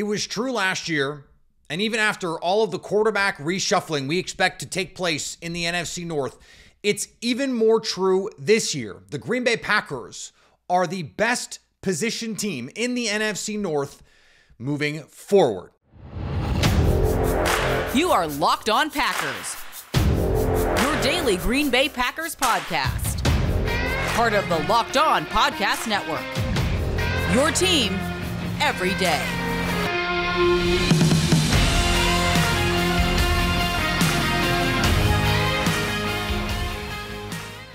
It was true last year, and even after all of the quarterback reshuffling we expect to take place in the NFC North, it's even more true this year. The Green Bay Packers are the best position team in the NFC North moving forward. You are Locked On Packers, your daily Green Bay Packers podcast. Part of the Locked On Podcast Network. Your team every day.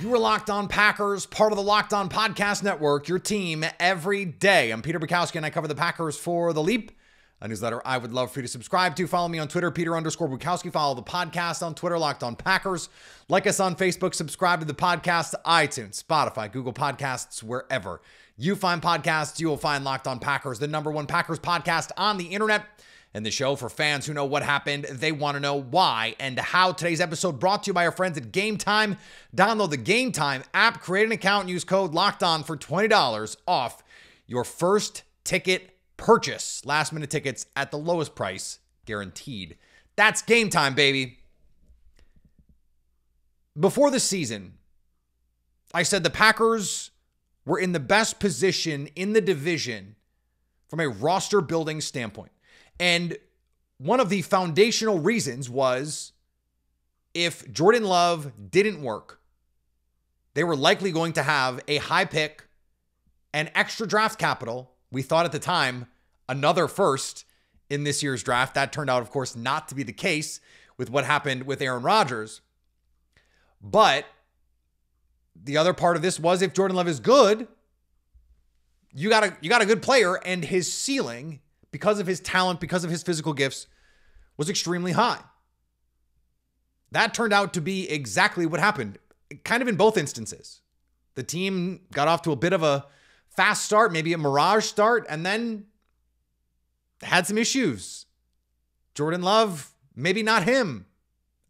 You are Locked On Packers, part of the Locked On Podcast Network, your team every day. I'm Peter Bukowski, and I cover the Packers for The Leap, a newsletter I would love for you to subscribe to. Follow me on Twitter, Peter underscore Bukowski. Follow the podcast on Twitter, Locked On Packers. Like us on Facebook, subscribe to the podcast, iTunes, Spotify, Google Podcasts, wherever you find podcasts, you will find Locked On Packers, the number one Packers podcast on the internet and the show for fans who know what happened. They want to know why and how. Today's episode brought to you by our friends at Game Time. Download the Game Time app, create an account, use code Locked On for $20 off your first ticket purchase. Last minute tickets at the lowest price, guaranteed. That's Game Time, baby. Before the season, I said the Packers were in the best position in the division from a roster building standpoint. And one of the foundational reasons was if Jordan Love didn't work, they were likely going to have a high pick and extra draft capital. We thought at the time another first in this year's draft. That turned out, of course, not to be the case with what happened with Aaron Rodgers. But the other part of this was if Jordan Love is good, you got a you got a good player and his ceiling because of his talent, because of his physical gifts, was extremely high. That turned out to be exactly what happened, kind of in both instances. The team got off to a bit of a fast start, maybe a mirage start, and then had some issues. Jordan Love, maybe not him.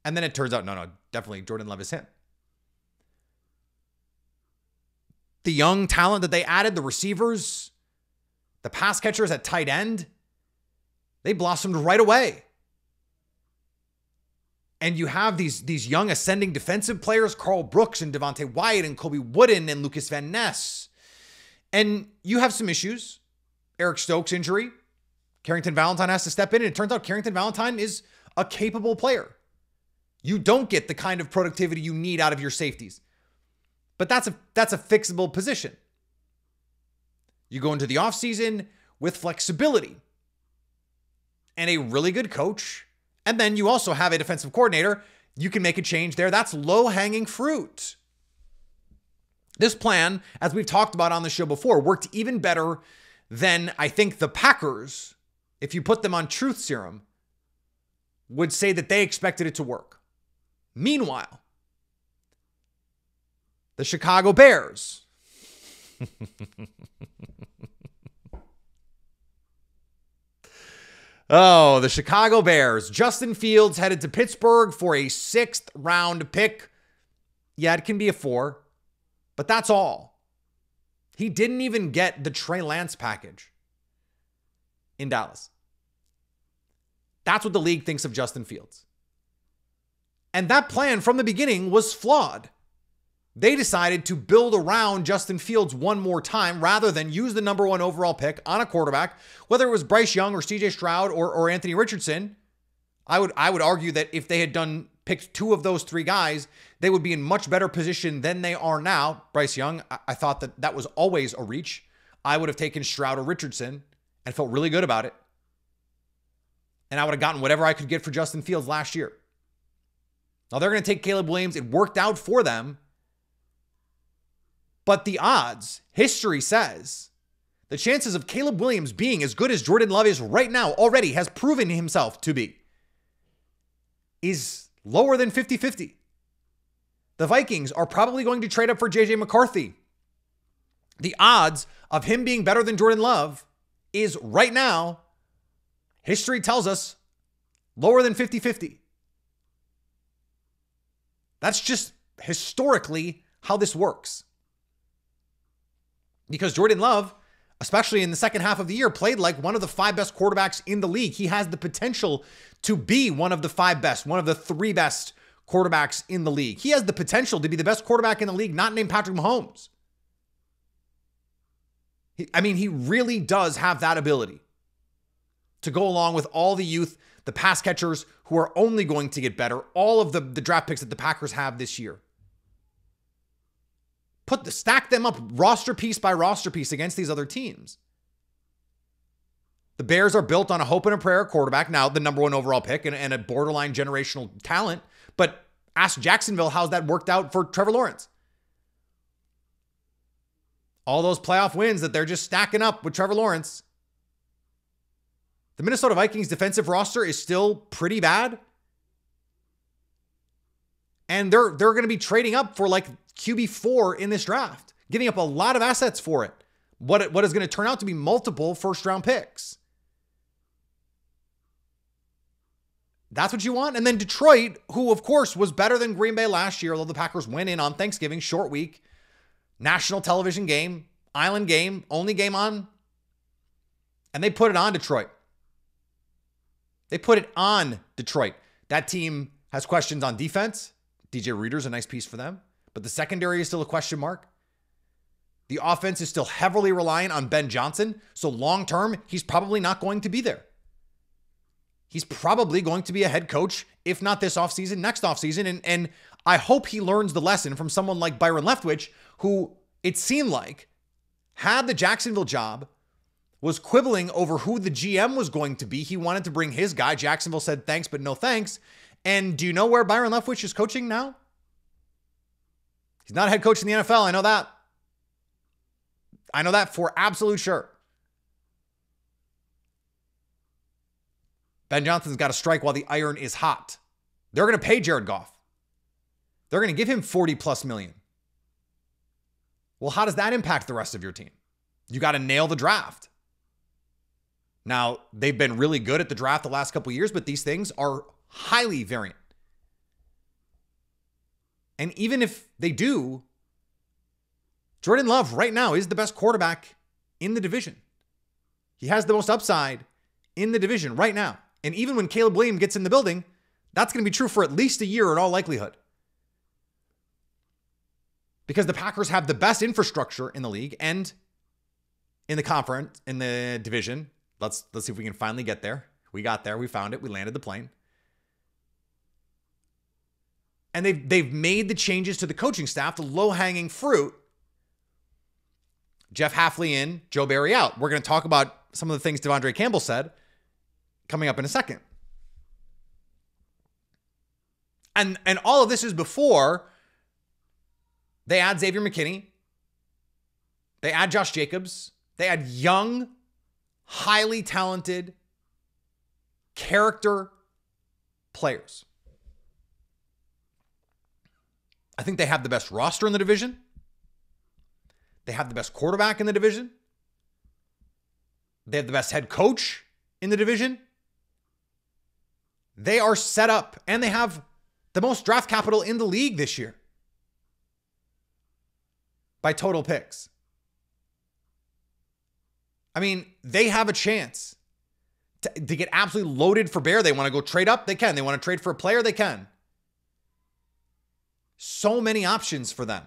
And then it turns out, no, no, definitely Jordan Love is him. The young talent that they added, the receivers, the pass catchers at tight end, they blossomed right away. And you have these, these young ascending defensive players, Karl Brooks and Devonte Wyatt and Colby Wooden and Lucas Van Ness. And you have some issues. Eric Stokes injury. Carrington Valentine has to step in. And it turns out Carrington Valentine is a capable player. You don't get the kind of productivity you need out of your safeties. But that's a that's a fixable position. You go into the offseason with flexibility and a really good coach. And then you also have a defensive coordinator. You can make a change there. That's low hanging fruit. This plan, as we've talked about on the show before, worked even better than I think the Packers, if you put them on truth serum, would say that they expected it to work. Meanwhile, the Chicago Bears Oh, the Chicago Bears. Justin Fields headed to Pittsburgh for a sixth round pick. Yeah, it can be a four, but that's all. He didn't even get the Trey Lance package in Dallas. That's what the league thinks of Justin Fields. And that plan from the beginning was flawed. They decided to build around Justin Fields one more time rather than use the number one overall pick on a quarterback, whether it was Bryce Young or CJ Stroud or, or Anthony Richardson. I would I would argue that if they had done picked two of those three guys, they would be in much better position than they are now. Bryce Young, I, I thought that that was always a reach. I would have taken Stroud or Richardson and felt really good about it. And I would have gotten whatever I could get for Justin Fields last year. Now they're going to take Caleb Williams. It worked out for them but the odds, history says, the chances of Caleb Williams being as good as Jordan Love is right now already has proven himself to be is lower than 50 50. The Vikings are probably going to trade up for JJ McCarthy. The odds of him being better than Jordan Love is right now, history tells us, lower than 50 50. That's just historically how this works because Jordan Love especially in the second half of the year, played like one of the five best quarterbacks in the league. He has the potential to be one of the five best, one of the three best quarterbacks in the league. He has the potential to be the best quarterback in the league, not named Patrick Mahomes. I mean, he really does have that ability to go along with all the youth, the pass catchers who are only going to get better, all of the, the draft picks that the Packers have this year. Put the stack them up roster piece by roster piece against these other teams. The Bears are built on a hope and a prayer quarterback, now the number one overall pick and, and a borderline generational talent. But ask Jacksonville how's that worked out for Trevor Lawrence. All those playoff wins that they're just stacking up with Trevor Lawrence. The Minnesota Vikings defensive roster is still pretty bad. And they're they're going to be trading up for like QB4 in this draft, giving up a lot of assets for it. What, what is going to turn out to be multiple first round picks. That's what you want. And then Detroit, who of course was better than Green Bay last year, although the Packers went in on Thanksgiving, short week, national television game, island game, only game on. And they put it on Detroit. They put it on Detroit. That team has questions on defense. DJ Reader's a nice piece for them but the secondary is still a question mark. The offense is still heavily reliant on Ben Johnson. So long term, he's probably not going to be there. He's probably going to be a head coach, if not this offseason, next offseason. And, and I hope he learns the lesson from someone like Byron Leftwich, who it seemed like had the Jacksonville job, was quibbling over who the GM was going to be. He wanted to bring his guy. Jacksonville said thanks, but no thanks. And do you know where Byron Leftwich is coaching now? He's not a head coach in the NFL. I know that. I know that for absolute sure. Ben Johnson's got to strike while the iron is hot. They're going to pay Jared Goff. They're going to give him 40 plus million. Well, how does that impact the rest of your team? You got to nail the draft. Now, they've been really good at the draft the last couple years, but these things are highly variant. And even if they do, Jordan Love right now is the best quarterback in the division. He has the most upside in the division right now. And even when Caleb Williams gets in the building, that's going to be true for at least a year in all likelihood. Because the Packers have the best infrastructure in the league and in the conference, in the division. Let's let's see if we can finally get there. We got there, we found it, we landed the plane and they've they've made the changes to the coaching staff, the low-hanging fruit. Jeff Hafley in, Joe Barry out. We're going to talk about some of the things De'Vondre Campbell said coming up in a second. And and all of this is before they add Xavier McKinney. They add Josh Jacobs. They add young, highly talented character players. I think they have the best roster in the division. They have the best quarterback in the division. They have the best head coach in the division. They are set up and they have the most draft capital in the league this year by total picks. I mean, they have a chance to, to get absolutely loaded for bear. They want to go trade up, they can. They want to trade for a player, they can. So many options for them.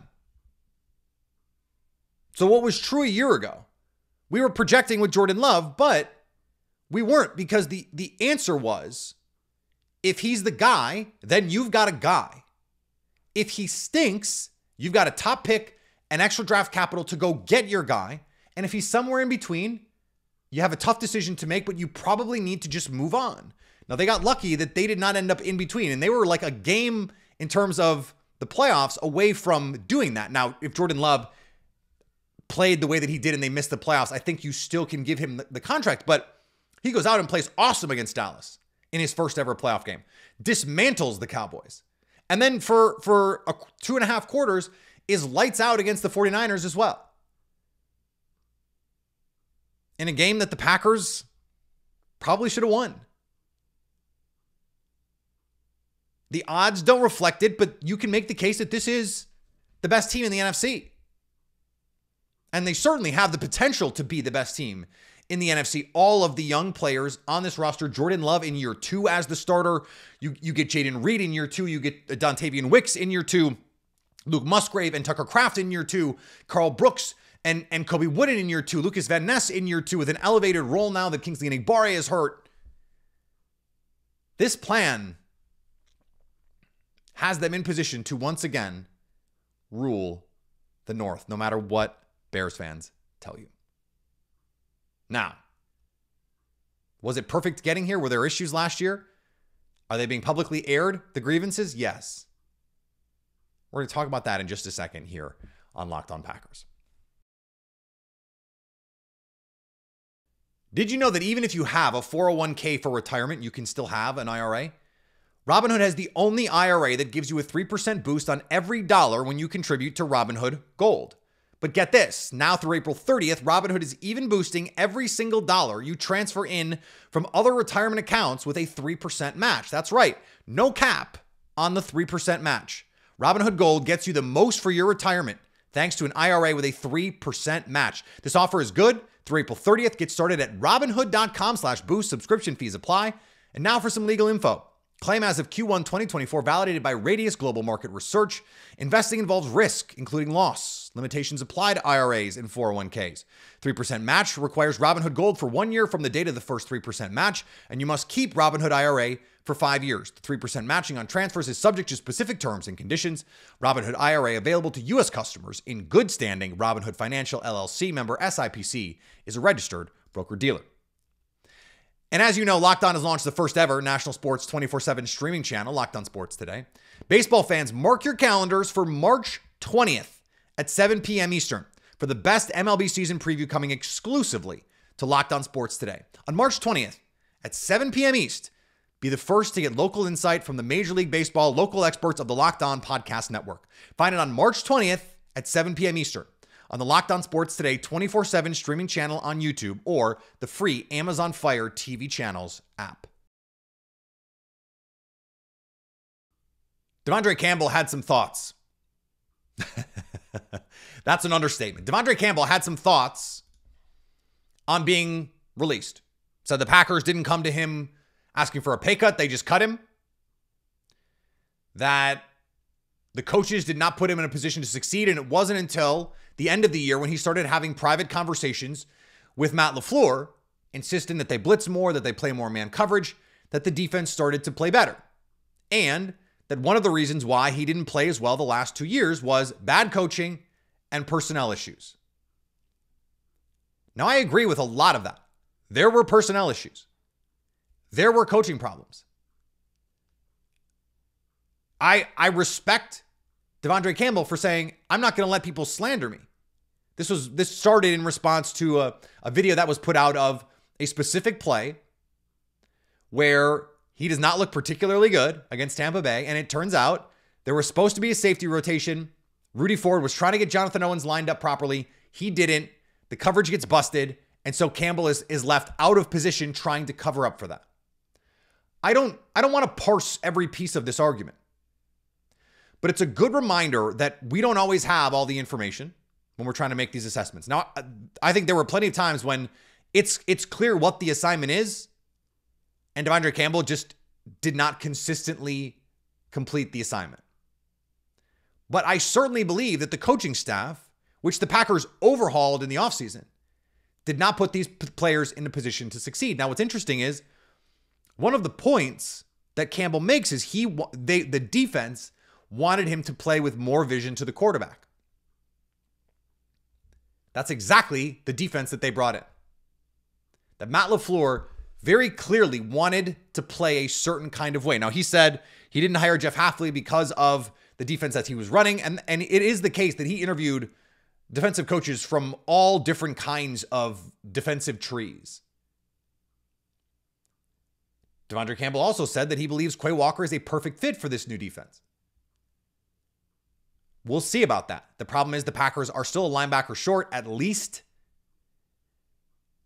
So, what was true a year ago? We were projecting with Jordan Love, but we weren't because the, the answer was if he's the guy, then you've got a guy. If he stinks, you've got a top pick and extra draft capital to go get your guy. And if he's somewhere in between, you have a tough decision to make, but you probably need to just move on. Now, they got lucky that they did not end up in between, and they were like a game in terms of the playoffs away from doing that. Now, if Jordan Love played the way that he did and they missed the playoffs, I think you still can give him the, contract. But he goes out and plays awesome against Dallas in his first ever playoff game, dismantles the Cowboys. And then for, for a, two and a half quarters is lights out against the 49ers as well. In a game that the Packers probably should have won. The odds don't reflect it, but you can make the case that this is the best team in the NFC. And they certainly have the potential to be the best team in the NFC. All of the young players on this roster, Jordan Love in year two as the starter. You, you get Jayden Reed in year two. You get Dontayvion Wicks in year two. Luke Musgrave and Tucker Kraft in year two. Karl Brooks and, and Colby Wooden in year two. Lucas Van Ness in year two with an elevated role now that Kingsley Enagbare is hurt. This plan has them in position to once again rule the North, no matter what Bears fans tell you. Now, was it perfect getting here? Were there issues last year? Are they being publicly aired, the grievances? Yes. We're going to talk about that in just a second here on Locked On Packers. Did you know that even if you have a 401k for retirement, you can still have an IRA? Robinhood has the only IRA that gives you a 3% boost on every dollar when you contribute to Robinhood Gold. But get this now through April 30th, Robinhood is even boosting every single dollar you transfer in from other retirement accounts with a 3% match. That's right, no cap on the 3% match. Robinhood Gold gets you the most for your retirement thanks to an IRA with a 3% match. This offer is good through April 30th. Get started at robinhood.com slash boost. Subscription fees apply. And now for some legal info. Claim as of Q1 2024, validated by Radius Global Market Research. Investing involves risk, including loss. Limitations apply to IRAs and 401ks. 3% match requires Robinhood Gold for one year from the date of the first 3% match, and you must keep Robinhood IRA for five years. The 3% matching on transfers is subject to specific terms and conditions. Robinhood IRA available to U.S. customers in good standing. Robinhood Financial LLC member SIPC is a registered broker dealer. And as you know, Locked On has launched the first ever national sports 24 7 streaming channel, Locked On Sports Today. Baseball fans, mark your calendars for March 20th at 7 p.m. Eastern for the best MLB season preview coming exclusively to Locked On Sports Today. On March 20th at 7 p.m. East, be the first to get local insight from the Major League Baseball local experts of the Locked On Podcast Network. Find it on March 20th at 7 p.m. Eastern on the Locked On Sports Today 24 7 streaming channel on YouTube or the free Amazon Fire TV channels app. De'Vondre Campbell had some thoughts. That's an understatement. De'Vondre Campbell had some thoughts on being released. Said the Packers didn't come to him asking for a pay cut, they just cut him. That the coaches did not put him in a position to succeed. And it wasn't until the end of the year when he started having private conversations with Matt LaFleur, insisting that they blitz more, that they play more man coverage, that the defense started to play better. And that one of the reasons why he didn't play as well the last two years was bad coaching and personnel issues. Now, I agree with a lot of that. There were personnel issues, there were coaching problems. I, I respect De'Vondre Campbell for saying, I'm not going to let people slander me. This was this started in response to a, a video that was put out of a specific play where he does not look particularly good against Tampa Bay. And it turns out there was supposed to be a safety rotation. Rudy Ford was trying to get Jonathan Owens lined up properly. He didn't. The coverage gets busted. And so Campbell is, is left out of position trying to cover up for that. I don't I don't want to parse every piece of this argument. But it's a good reminder that we don't always have all the information when we're trying to make these assessments. Now, I think there were plenty of times when it's it's clear what the assignment is, and De'Vondre Campbell just did not consistently complete the assignment. But I certainly believe that the coaching staff, which the Packers overhauled in the offseason, did not put these players in a position to succeed. Now, what's interesting is one of the points that Campbell makes is he they the defense wanted him to play with more vision to the quarterback. That's exactly the defense that they brought in. That Matt LaFleur very clearly wanted to play a certain kind of way. Now, he said he didn't hire Jeff Hafley because of the defense that he was running. And, and it is the case that he interviewed defensive coaches from all different kinds of defensive trees. De'Vondre Campbell also said that he believes Quay Walker is a perfect fit for this new defense. We'll see about that. The problem is the Packers are still a linebacker short, at least.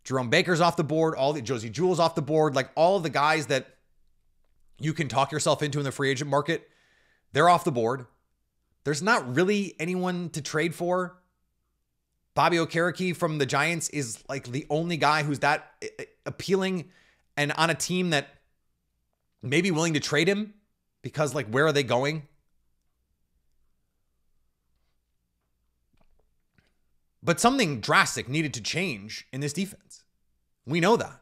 Jerome Baker's off the board, all the Josey Jewell's off the board, like all of the guys that you can talk yourself into in the free agent market, they're off the board. There's not really anyone to trade for. Bobby Okereke from the Giants is like the only guy who's that eh, eh, appealing and on a team that may be willing to trade him because, like, where are they going? But something drastic needed to change in this defense. We know that.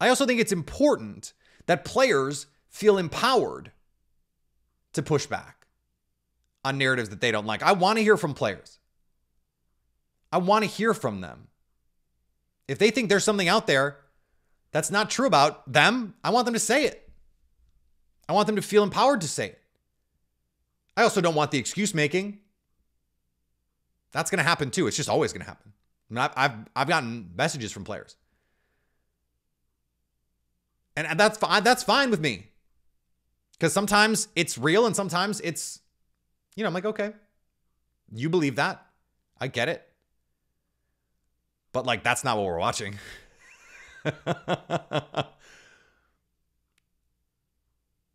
I also think it's important that players feel empowered to push back on narratives that they don't like. I want to hear from players. I want to hear from them. If they think there's something out there that's not true about them, I want them to say it. I want them to feel empowered to say it. I also don't want the excuse making. That's going to happen too. It's just always going to happen. I mean, I've, I've, I've gotten messages from players. And that's fine. That's fine with me. Because sometimes it's real and sometimes it's, you know, I'm like, okay, you believe that. I get it. But like, that's not what we're watching.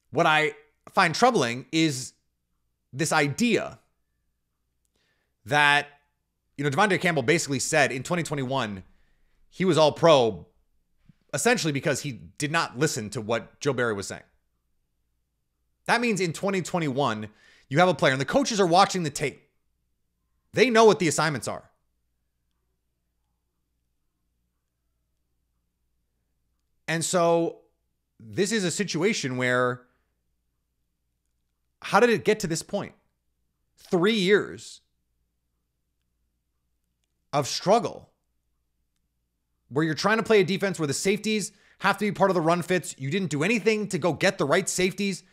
what I find troubling is this idea that, you know, De'Vondre Campbell basically said in 2021, he was all pro essentially because he did not listen to what Joe Barry was saying. That means in 2021, you have a player and the coaches are watching the tape. They know what the assignments are. And so this is a situation where how did it get to this point? Three years of struggle where you're trying to play a defense where the safeties have to be part of the run fits. You didn't do anything to go get the right safeties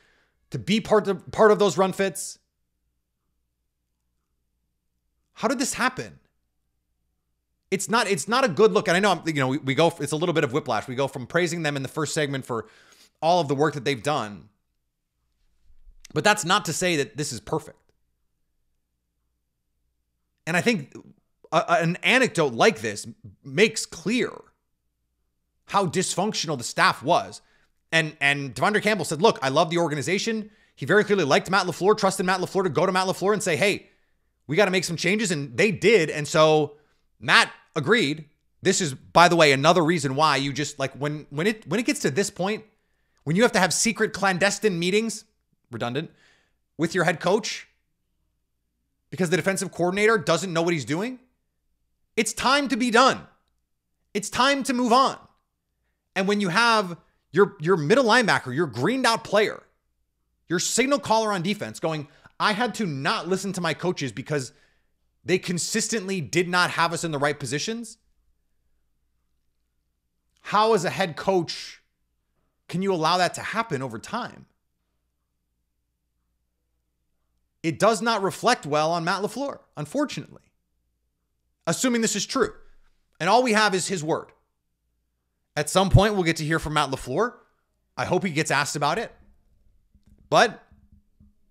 to be part of part of those run fits. How did this happen? It's not it's not a good look. And I know I'm, you know we, we go it's a little bit of whiplash. We go from praising them in the first segment for all of the work that they've done. But that's not to say that this is perfect. And I think a, an anecdote like this makes clear how dysfunctional the staff was. And and De'Vondre Campbell said, "Look, I love the organization. He very clearly liked Matt LaFleur, trusted Matt LaFleur to go to Matt LaFleur and say, "Hey, we got to make some changes." And they did. And so Matt agreed. This is by the way another reason why you just like when when it when it gets to this point, when you have to have secret clandestine meetings, redundant, with your head coach because the defensive coordinator doesn't know what he's doing, it's time to be done. It's time to move on. And when you have your, your middle linebacker, your greened out player, your signal caller on defense going, I had to not listen to my coaches because they consistently did not have us in the right positions. How, as a head coach, can you allow that to happen over time? It does not reflect well on Matt LaFleur, unfortunately assuming this is true. And all we have is his word. At some point, we'll get to hear from Matt LaFleur. I hope he gets asked about it. But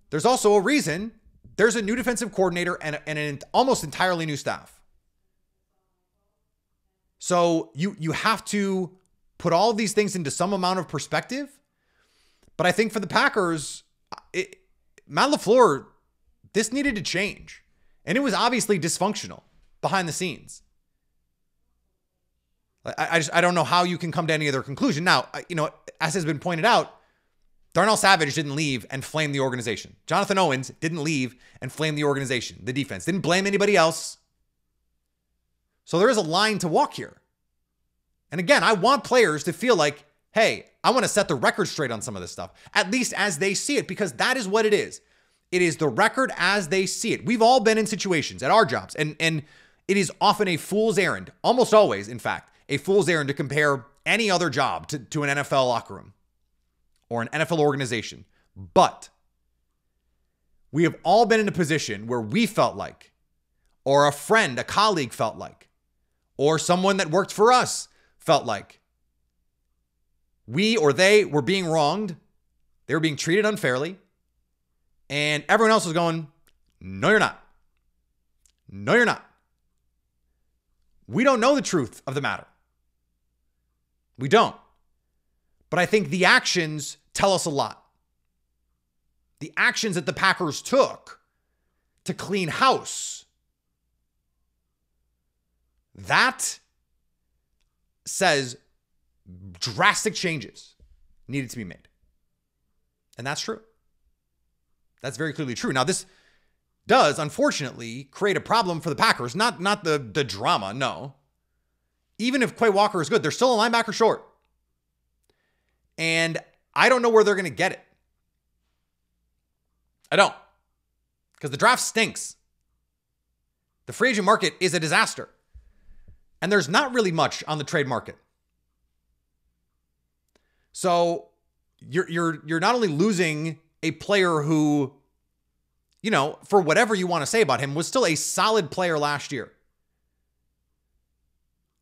there's also a reason there's a new defensive coordinator and, and an almost entirely new staff. So you you have to put all these things into some amount of perspective. But I think for the Packers, it, Matt LaFleur, this needed to change. And it was obviously dysfunctional behind the scenes. I, just I don't know how you can come to any other conclusion. Now, you know, as has been pointed out, Darnell Savage didn't leave and flame the organization. Jonathan Owens didn't leave and flame the organization, the defense. Didn't blame anybody else. So there is a line to walk here. And again, I want players to feel like, hey, I want to set the record straight on some of this stuff, at least as they see it, because that is what it is. It is the record as they see it. We've all been in situations at our jobs, and and it is often a fool's errand, almost always, in fact, a fool's errand to compare any other job to, to an NFL locker room or an NFL organization. But we have all been in a position where we felt like, or a friend, a colleague felt like, or someone that worked for us felt like we or they were being wronged, they were being treated unfairly, and everyone else was going, No, you're not. No, you're not. We don't know the truth of the matter. We don't. But I think the actions tell us a lot. The actions that the Packers took to clean house That says drastic changes needed to be made. And that's true. That's very clearly true. Now, this does unfortunately create a problem for the Packers. Not not the the drama, no. Even if Quay Walker is good, they're still a linebacker short. And I don't know where they're going to get it. I don't. Because the draft stinks. The free agent market is a disaster. And there's not really much on the trade market. So you're you're you're not only losing a player who you know, for whatever you want to say about him, was still a solid player last year.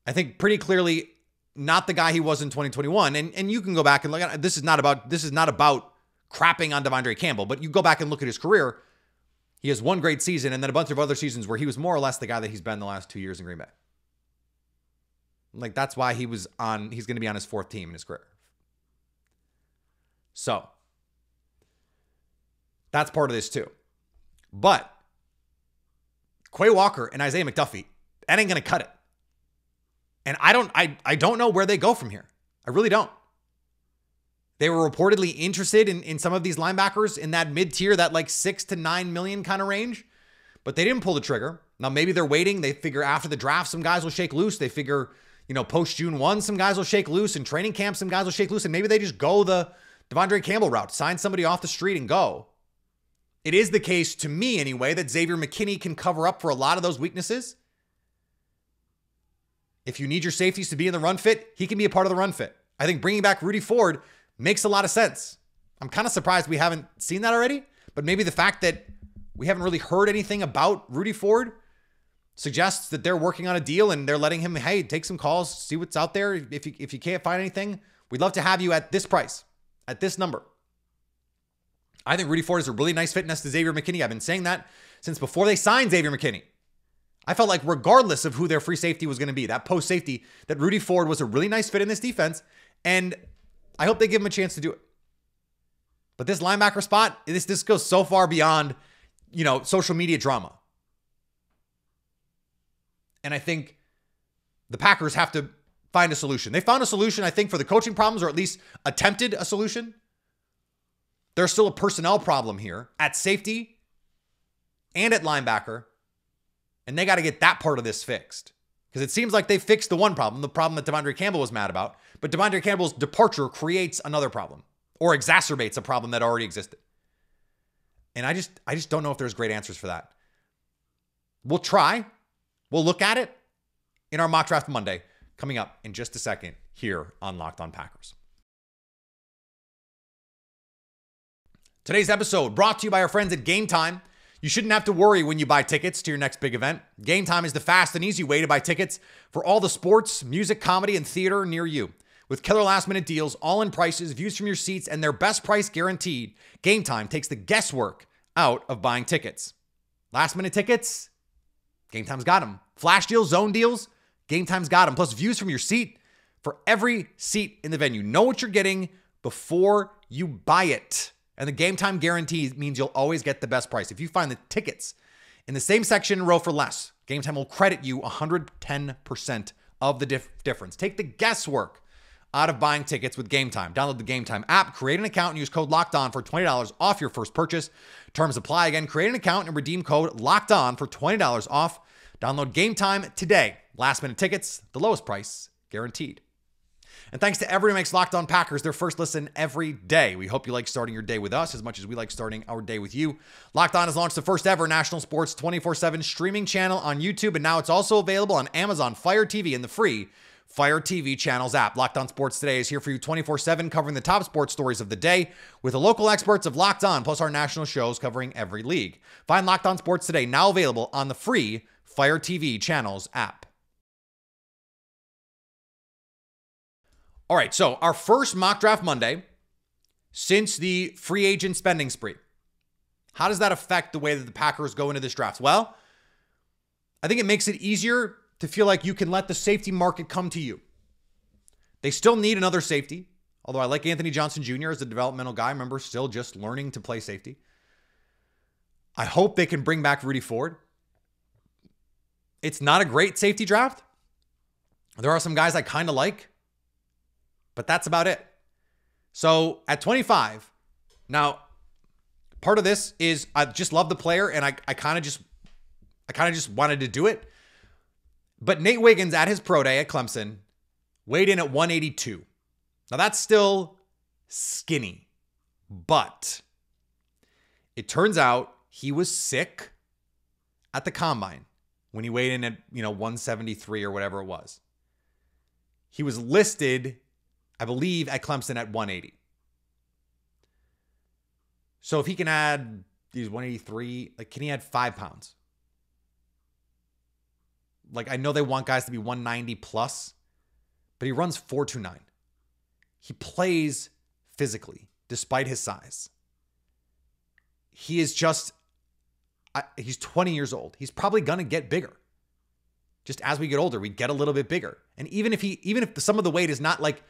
I think pretty clearly not the guy he was in 2021. And and you can go back and look at this is not about this is not about crapping on De'Vondre Campbell, but you go back and look at his career. He has one great season and then a bunch of other seasons where he was more or less the guy that he's been the last two years in Green Bay. Like that's why he was on, he's going to be on his fourth team in his career. So that's part of this too. But Quay Walker and Isaiah McDuffie, that ain't to cut it. And I don't I I don't know where they go from here. I really don't. They were reportedly interested in, in some of these linebackers in that mid tier, that like six to nine million kind of range, but they didn't pull the trigger. Now maybe they're waiting. They figure after the draft, some guys will shake loose. They figure, you know, post June 1, some guys will shake loose. In training camp, some guys will shake loose. And maybe they just go the De'Vondre Campbell route, sign somebody off the street and go. It is the case to me anyway that Xavier McKinney can cover up for a lot of those weaknesses. If you need your safeties to be in the run fit, he can be a part of the run fit. I think bringing back Rudy Ford makes a lot of sense. I'm kind of surprised we haven't seen that already, but maybe the fact that we haven't really heard anything about Rudy Ford suggests that they're working on a deal and they're letting him, hey, take some calls, see what's out there. If you, if you can't find anything, we'd love to have you at this price, at this number. I think Rudy Ford is a really nice fit next to Xavier McKinney. I've been saying that since before they signed Xavier McKinney. I felt like, regardless of who their free safety was going to be, that post safety, that Rudy Ford was a really nice fit in this defense. And I hope they give him a chance to do it. But this linebacker spot, this, this goes so far beyond, you know, social media drama. And I think the Packers have to find a solution. They found a solution, I think, for the coaching problems, or at least attempted a solution. There's still a personnel problem here at safety and at linebacker. And they got to get that part of this fixed. Because it seems like they fixed the one problem, the problem that De'Vondre Campbell was mad about. But De'Vondre Campbell's departure creates another problem or exacerbates a problem that already existed. And I just I just don't know if there's great answers for that. We'll try. We'll look at it in our mock draft Monday coming up in just a second here on Locked On Packers. Today's episode brought to you by our friends at Game Time. You shouldn't have to worry when you buy tickets to your next big event. Game Time is the fast and easy way to buy tickets for all the sports, music, comedy, and theater near you. With killer last minute deals, all in prices, views from your seats, and their best price guaranteed, Game Time takes the guesswork out of buying tickets. Last minute tickets? Game Time's got them. Flash deals, zone deals? Game Time's got them. Plus, views from your seat for every seat in the venue. Know what you're getting before you buy it. And the game time guarantee means you'll always get the best price. If you find the tickets in the same section row for less, Game Time will credit you 110% of the dif- difference. Take the guesswork out of buying tickets with Game Time. Download the Game Time app, create an account, and use code Locked On for $20 off your first purchase. Terms apply again. Create an account and redeem code Locked On for $20 off. Download Game Time today. Last minute tickets, the lowest price guaranteed. And thanks to everyone who makes Locked On Packers their first listen every day. We hope you like starting your day with us as much as we like starting our day with you. Locked On has launched the first ever national sports 24 7 streaming channel on YouTube, and now it's also available on Amazon Fire TV in the free Fire TV channels app. Locked On Sports Today is here for you 24 7, covering the top sports stories of the day with the local experts of Locked On, plus our national shows covering every league. Find Locked On Sports Today now available on the free Fire TV channels app. All right, so our first mock draft Monday since the free agent spending spree. How does that affect the way that the Packers go into this draft? Well, I think it makes it easier to feel like you can let the safety market come to you. They still need another safety, although I like Anthony Johnson Jr. as a developmental guy. Remember, still just learning to play safety. I hope they can bring back Rudy Ford. It's not a great safety draft. There are some guys I kind of like, but that's about it. So at 25, now part of this is I just love the player and I, I kind of just I kind of just wanted to do it. But Nate Wiggins at his pro day at Clemson weighed in at 182. Now that's still skinny, but it turns out he was sick at the combine when he weighed in at, you know, 173 or whatever it was. He was listed, I believe, at Clemson at 180. So if he can add these 183, like, can he add five pounds? Like, I know they want guys to be 190 plus, but he runs 429. He plays physically despite his size. He is just, he's 20 years old. He's probably going to get bigger. Just as we get older, we get a little bit bigger. And even if he, even if some of the weight is not like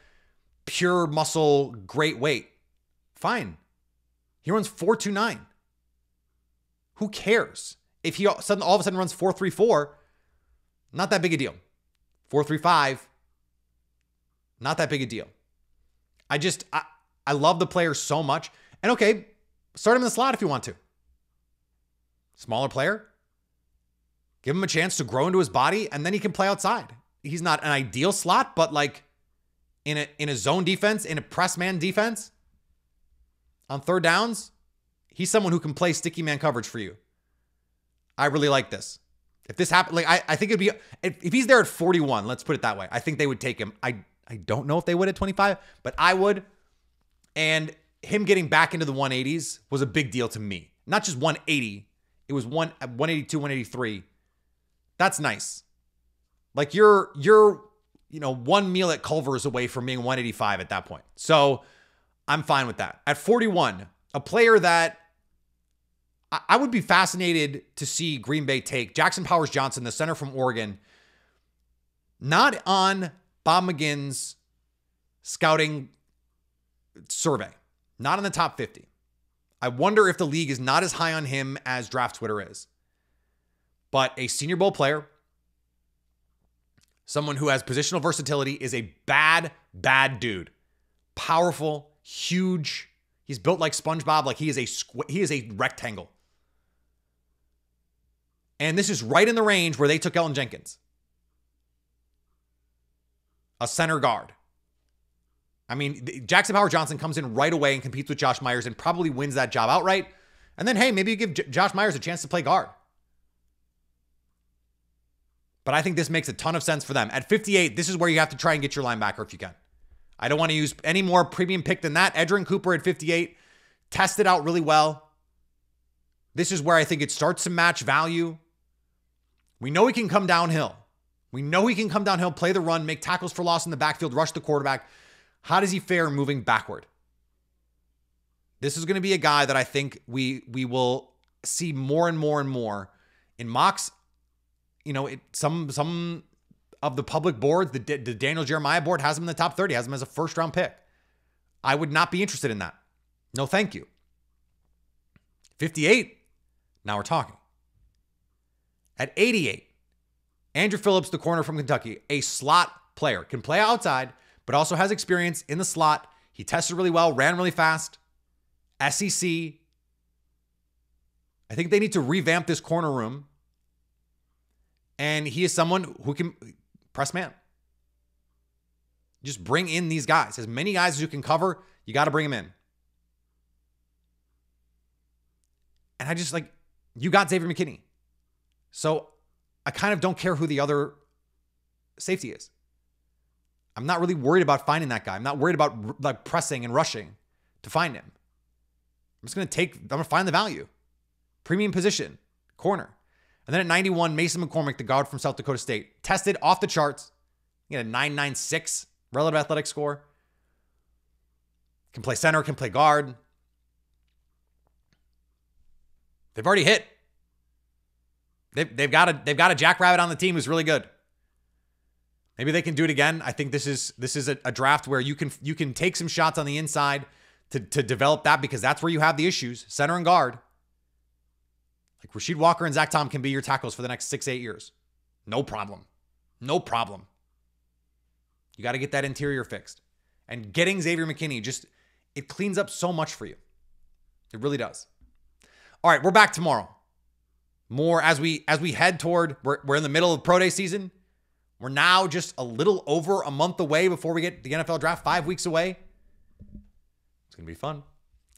pure muscle, great weight, fine. He runs 429. Who cares? If he sudden all of a sudden runs 434, not that big a deal. 435, not that big a deal. I just I, I love the player so much. And okay, start him in the slot if you want to. Smaller player. Give him a chance to grow into his body and then he can play outside. He's not an ideal slot, but like in a in a zone defense, in a press man defense, on third downs, he's someone who can play sticky man coverage for you. I really like this. If this happened, like I, I think it'd be if, if he's there at 41, let's put it that way. I think they would take him. I I don't know if they would at 25, but I would. And him getting back into the 180s was a big deal to me. Not just 180, it was one 182, 183. That's nice. Like you're you're you know one meal at Culver's away from being 185 at that point. So I'm fine with that. At 41, a player that I would be fascinated to see Green Bay take Jackson Powers Johnson, the center from Oregon, not on Bob McGinn's scouting survey, not in the top 50. I wonder if the league is not as high on him as draft Twitter is. But a Senior Bowl player, someone who has positional versatility, is a bad, bad dude. Powerful, huge. He's built like SpongeBob, like he is a squ- he is a rectangle. And this is right in the range where they took Elgton Jenkins a center guard. I mean, Jackson Powers Johnson comes in right away and competes with Josh Myers and probably wins that job outright. And then, hey, maybe you give J- Josh Myers a chance to play guard. But I think this makes a ton of sense for them. At 58, this is where you have to try and get your linebacker if you can. I don't want to use any more premium pick than that. Edgerrin Cooper at 58 tested out really well. This is where I think it starts to match value. We know he can come downhill. We know he can come downhill, play the run, make tackles for loss in the backfield, rush the quarterback. How does he fare moving backward? This is going to be a guy that I think we we will see more and more and more in mocks. You know, it, some some of the public boards, the, the Daniel Jeremiah board has him in the top 30, has him as a first round pick. I would not be interested in that. No, thank you. 58, now we're talking. At 88, Andru Phillips, the corner from Kentucky, a slot player, can play outside, but also has experience in the slot. He tested really well, ran really fast. SEC. I think they need to revamp this corner room. And he is someone who can press man. Just bring in these guys. As many guys as you can cover, you got to bring them in. And I just like, you got Xavier McKinney. So I kind of don't care who the other safety is. I'm not really worried about finding that guy. I'm not worried about like pressing and rushing to find him. I'm just going to take, I'm going to find the value. Premium position, corner. And then at 91, Mason McCormick, the guard from South Dakota State, tested off the charts. He had a 996 relative athletic score. Can play center, can play guard. They've already hit. They've, they've got a they've got a jackrabbit on the team who's really good. Maybe they can do it again. I think this is this is a, a, draft where you can you can take some shots on the inside to, to develop that because that's where you have the issues, center and guard. Like Rasheed Walker and Zach Tom can be your tackles for the next six, eight years. No problem. No problem. You got to get that interior fixed. And getting Xavier McKinney just it cleans up so much for you. It really does. All right, we're back tomorrow. More as we as we head toward we're, we're in the middle of pro day season. We're now just a little over a month away before we get the NFL draft, 5 weeks away. It's going to be fun.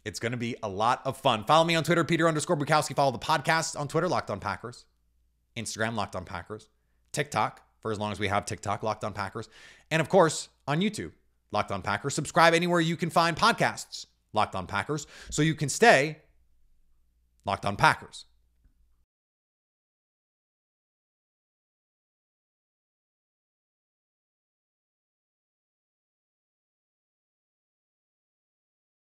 It's going to be a lot of fun. Follow me on Twitter, Peter underscore Bukowski. Follow the podcast on Twitter, Locked on Packers. Instagram, Locked on Packers. TikTok, for as long as we have TikTok, Locked on Packers. And of course, on YouTube, Locked on Packers. Subscribe anywhere you can find podcasts, Locked on Packers, so you can stay Locked on Packers.